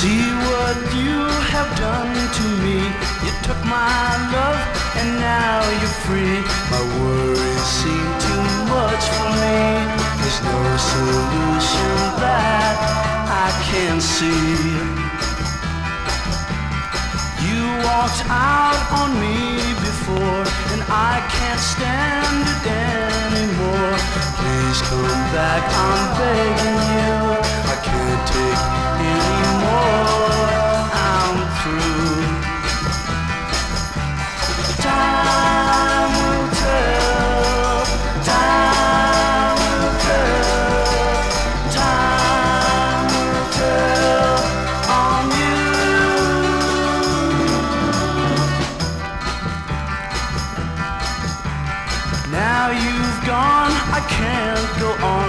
See what you have done to me. You took my love and now you're free. My worries seem too much for me. There's no solution that I can see. You walked out on me before and I can't stand it anymore. Please come back, I'm begging. Now you've gone, I can't go on.